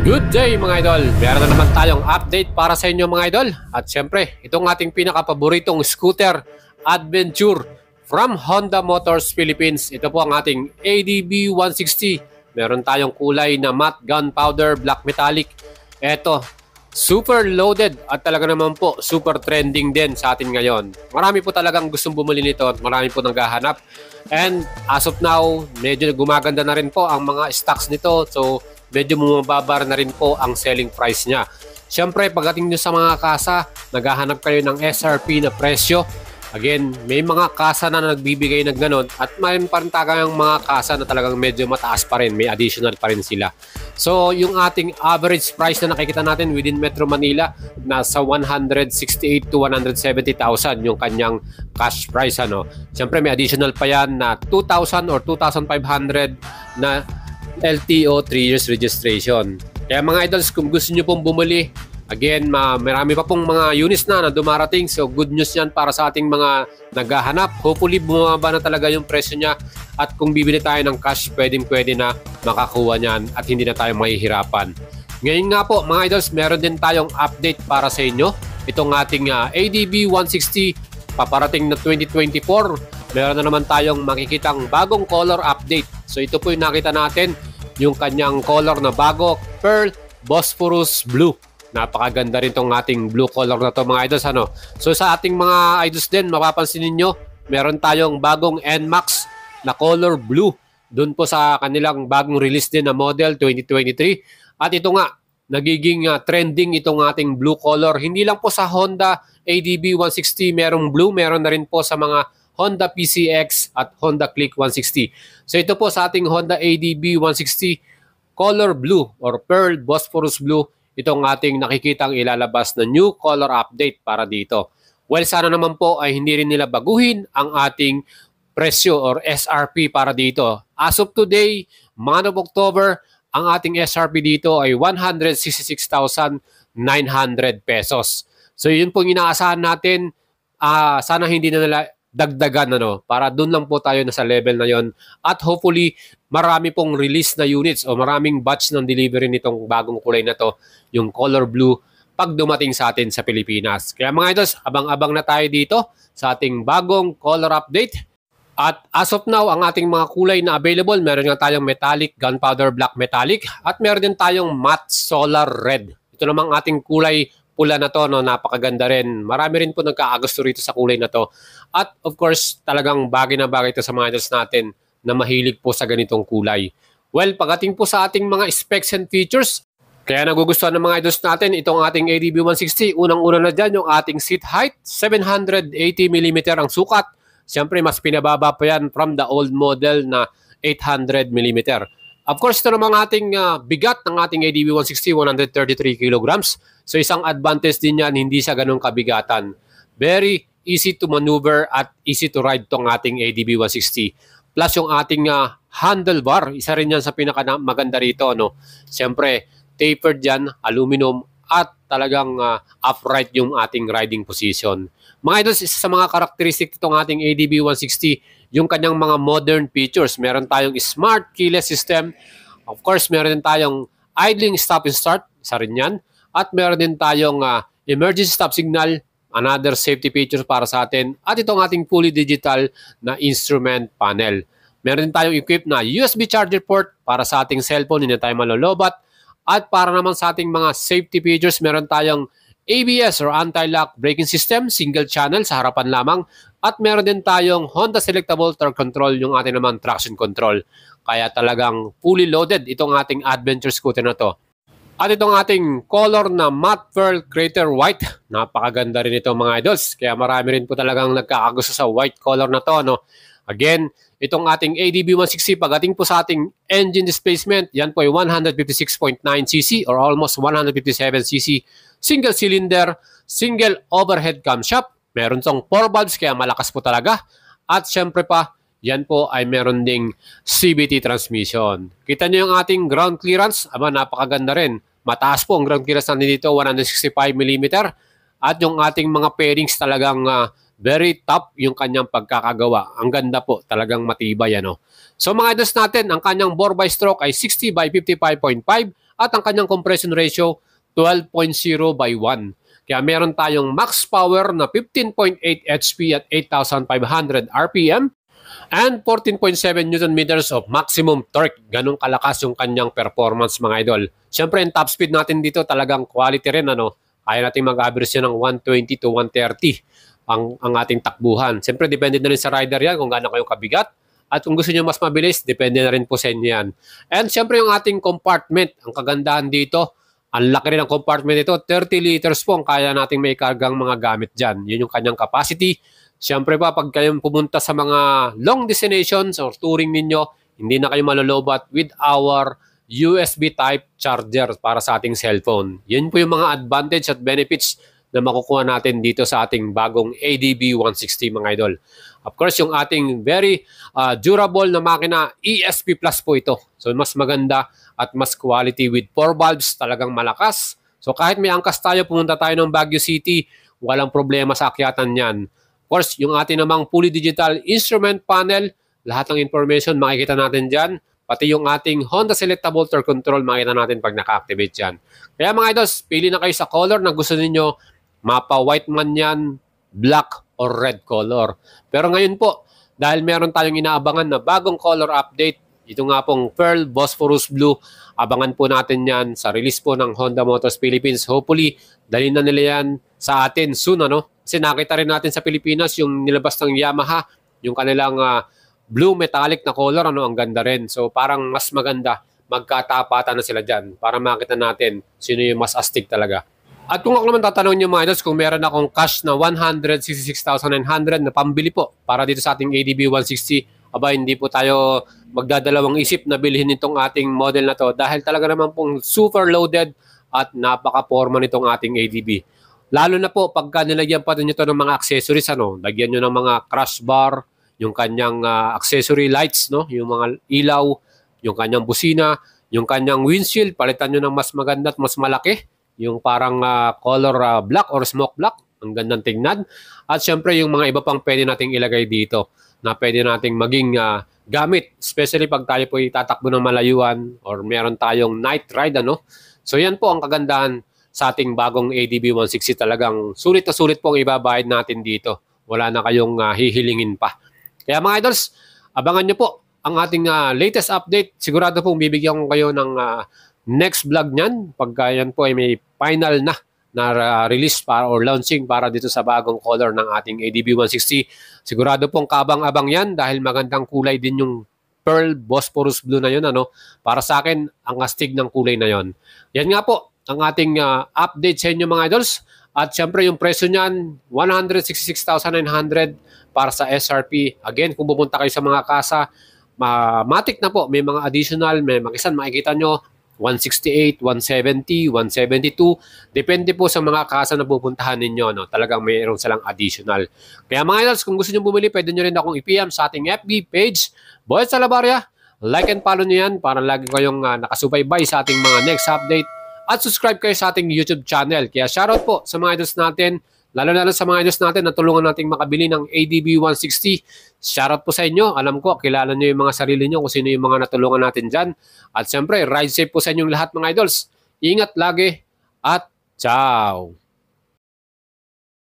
Good day mga idol! Meron na naman tayong update para sa inyo mga idol. At syempre, itong ating pinakapaboritong scooter, Adventure from Honda Motors Philippines. Ito po ang ating ADB 160. Meron tayong kulay na matte gunpowder black metallic. Ito, super loaded at talaga naman po super trending din sa atin ngayon. Marami po talagang gustong bumili nito at marami po naghahanap. And as of now, medyo gumaganda na rin po ang mga stocks nito. So, medyo bumababa na rin po ang selling price niya. Siyempre, pagdating nyo sa mga kasa, naghahanap kayo ng SRP na presyo. Again, may mga kasa na nagbibigay ng ganon at mayroon pa rin talagang mga kasa na talagang medyo mataas pa rin, may additional pa rin sila. So, yung ating average price na nakikita natin within Metro Manila, nasa 168 to 170,000 yung kanyang cash price. Ano. Siyempre, may additional pa yan na 2,000 or 2,500 na LTO 3 years registration. Kaya mga idols, kung gusto nyo pong bumili, again, ma marami pa pong mga units na na dumarating. So good news yan para sa ating mga naghahanap. Hopefully bumaba na talaga yung presyo niya at kung bibili tayo ng cash, pwedeng pwede na makakuha niyan at hindi na tayo mahihirapan. Ngayon nga po mga idols, meron din tayong update para sa inyo. Itong ating uh, ADB 160 paparating na 2024. Meron na naman tayong makikitang bagong color update. So ito po yung nakita natin yung kanyang color na bago, Pearl Bosphorus Blue. Napakaganda rin tong ating blue color na to mga idols. Ano? So sa ating mga idols din, mapapansin ninyo, meron tayong bagong NMAX na color blue. Doon po sa kanilang bagong release din na model 2023. At ito nga, nagiging uh, trending itong ating blue color. Hindi lang po sa Honda ADB 160 merong blue, meron na rin po sa mga Honda PCX at Honda Click 160. So ito po sa ating Honda ADB 160 color blue or pearl phosphorus blue itong ating nakikitang ilalabas na new color update para dito. Well, sana naman po ay hindi rin nila baguhin ang ating presyo or SRP para dito. As of today, month of October, ang ating SRP dito ay 166,900 pesos. So yun po inaasahan natin. Uh, sana hindi na nila dagdagan ano para doon lang po tayo na sa level na yon at hopefully marami pong release na units o maraming batch ng delivery nitong bagong kulay na to yung color blue pag dumating sa atin sa Pilipinas. Kaya mga idols, abang-abang na tayo dito sa ating bagong color update. At as of now, ang ating mga kulay na available, meron nga tayong metallic, gunpowder black metallic, at meron din tayong matte solar red. Ito namang ating kulay pula na to, no, napakaganda rin. Marami rin po nagkaagusto rito sa kulay na to. At of course, talagang bagay na bagay ito sa mga idols natin na mahilig po sa ganitong kulay. Well, pagating po sa ating mga specs and features, kaya nagugustuhan ng mga idols natin itong ating ADB 160. Unang-una na dyan yung ating seat height, 780mm ang sukat. Siyempre, mas pinababa pa yan from the old model na 800mm. Of course, ito namang ating uh, bigat ng ating ADB 160, 133 kilograms. So isang advantage din yan, hindi siya ganun kabigatan. Very easy to maneuver at easy to ride tong ating ADB 160. Plus yung ating uh, handlebar, isa rin yan sa pinaka maganda rito. No? Siyempre, tapered yan, aluminum, at talagang uh, upright yung ating riding position. Mga idols, isa sa mga karakteristik itong ating ADB 160, yung kanyang mga modern features. Meron tayong smart keyless system. Of course, meron din tayong idling stop and start. Isa rin yan. At meron din tayong uh, emergency stop signal. Another safety feature para sa atin. At itong ating fully digital na instrument panel. Meron din tayong equipped na USB charger port para sa ating cellphone. Hindi tayo malolobat. At para naman sa ating mga safety features, meron tayong ABS or anti-lock braking system, single channel sa harapan lamang. At meron din tayong Honda Selectable Torque Control, yung ating naman traction control. Kaya talagang fully loaded itong ating adventure scooter na to. At itong ating color na matte pearl crater white. Napakaganda rin ito mga idols. Kaya marami rin po talagang nagkakagusto sa white color na to. No? Again, itong ating ADB 160 pagating po sa ating engine displacement, yan po ay 156.9cc or almost 157cc single cylinder, single overhead camshaft. Meron tong 4 valves kaya malakas po talaga. At syempre pa, yan po ay meron ding CVT transmission. Kita nyo yung ating ground clearance. Aba, napakaganda rin. Mataas po ang ground clearance natin dito, 165mm. At yung ating mga pairings talagang uh, very top yung kanyang pagkakagawa. Ang ganda po, talagang matibay ano. So mga idols natin, ang kanyang bore by stroke ay 60 by 55.5 at ang kanyang compression ratio 12.0 by 1. Kaya meron tayong max power na 15.8 HP at 8,500 RPM and 14.7 Newton meters of maximum torque. Ganong kalakas yung kanyang performance mga idol. Siyempre, yung top speed natin dito talagang quality rin. Ano? Kaya natin mag-average ng 120 to 130 ang, ang ating takbuhan. Siyempre, depende na rin sa rider yan kung gaano kayong kabigat. At kung gusto niyo mas mabilis, depende na rin po sa inyo yan. And siyempre, yung ating compartment, ang kagandahan dito, ang laki rin ng compartment nito. 30 liters po ang kaya nating may kargang mga gamit dyan. Yun yung kanyang capacity. Siyempre pa, pag kayo pumunta sa mga long destinations or touring ninyo, hindi na kayo malolobat with our USB type charger para sa ating cellphone. Yun po yung mga advantage at benefits na makukuha natin dito sa ating bagong ADB 160 mga idol. Of course, yung ating very uh, durable na makina, ESP Plus po ito. So mas maganda at mas quality with 4 valves, talagang malakas. So kahit may angkas tayo, pumunta tayo ng Baguio City, walang problema sa akyatan yan. Of course, yung ating namang fully digital instrument panel, lahat ng information makikita natin dyan. Pati yung ating Honda Selectable Torque Control, makita natin pag naka-activate yan. Kaya mga idols, pili na kayo sa color na gusto ninyo. Mapa white man yan, black or red color. Pero ngayon po, dahil meron tayong inaabangan na bagong color update, ito nga pong Pearl Bosphorus Blue, abangan po natin yan sa release po ng Honda Motors Philippines. Hopefully, dali na nila yan sa atin soon. Ano? Kasi nakita rin natin sa Pilipinas yung nilabas ng Yamaha, yung kanilang uh, blue metallic na color, ano, ang ganda rin. So parang mas maganda, magkatapatan na sila dyan para makita natin sino yung mas astig talaga. At kung ako naman tatanungin nyo mga idols, kung meron akong cash na 166,900 na pambili po para dito sa ating ADB 160, aba hindi po tayo magdadalawang isip na bilhin itong ating model na to dahil talaga naman pong super loaded at napaka-forma nitong ating ADB. Lalo na po pagka nilagyan pa rin ito ng mga accessories, ano, lagyan nyo ng mga crash bar, yung kanyang uh, accessory lights, no? yung mga ilaw, yung kanyang busina, yung kanyang windshield, palitan nyo ng mas maganda at mas malaki, yung parang uh, color uh, black or smoke black, ang gandang tingnan. At syempre yung mga iba pang pwede nating ilagay dito na pwede nating maging uh, gamit, especially pag tayo po itatakbo ng malayuan or meron tayong night ride, ano? So yan po ang kagandahan sa ating bagong ADB 160 talagang sulit na sulit po ang ibabayad natin dito. Wala na kayong uh, hihilingin pa. Kaya mga idols, abangan nyo po ang ating uh, latest update. Sigurado pong bibigyan ko kayo ng uh, next vlog niyan pagka yan po ay may final na na uh, release para or launching para dito sa bagong color ng ating ADB 160. Sigurado pong kabang-abang yan dahil magandang kulay din yung pearl Bosphorus blue na yun. Ano? Para sa akin, ang astig ng kulay na yon. Yan nga po ang ating uh, update sa inyo mga idols. At syempre yung presyo niyan, 166,900 para sa SRP. Again, kung pupunta kayo sa mga kasa, matik na po, may mga additional, may makisan, makikita nyo, 168, 170, 172. Depende po sa mga kasa na pupuntahan ninyo. No? Talagang mayroon silang additional. Kaya mga idols, kung gusto nyo bumili, pwede nyo rin akong i-PM sa ating FB page, Boy Salabaria. Like and follow nyo yan para lagi kayong uh, nakasubaybay sa ating mga next update at subscribe kayo sa ating YouTube channel. Kaya shoutout po sa mga idols natin, lalo na sa mga idols natin na tulungan nating makabili ng ADB 160. Shoutout po sa inyo. Alam ko, kilala nyo yung mga sarili nyo kung sino yung mga natulungan natin dyan. At siyempre, ride safe po sa inyong lahat mga idols. Ingat lagi at ciao!